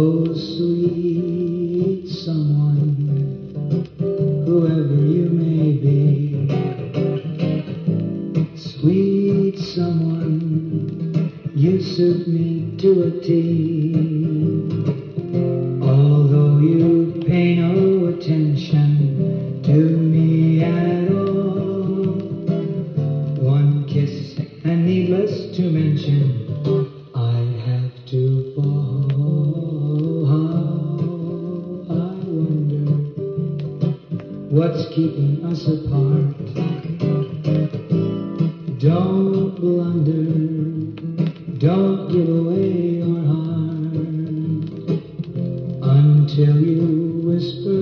Oh, sweet someone, whoever you may be, sweet someone, you suit me to a T. Although you pay no attention to me at all, one kiss and needless to mention, What's keeping us apart? Don't blunder, don't give away your heart until you whisper.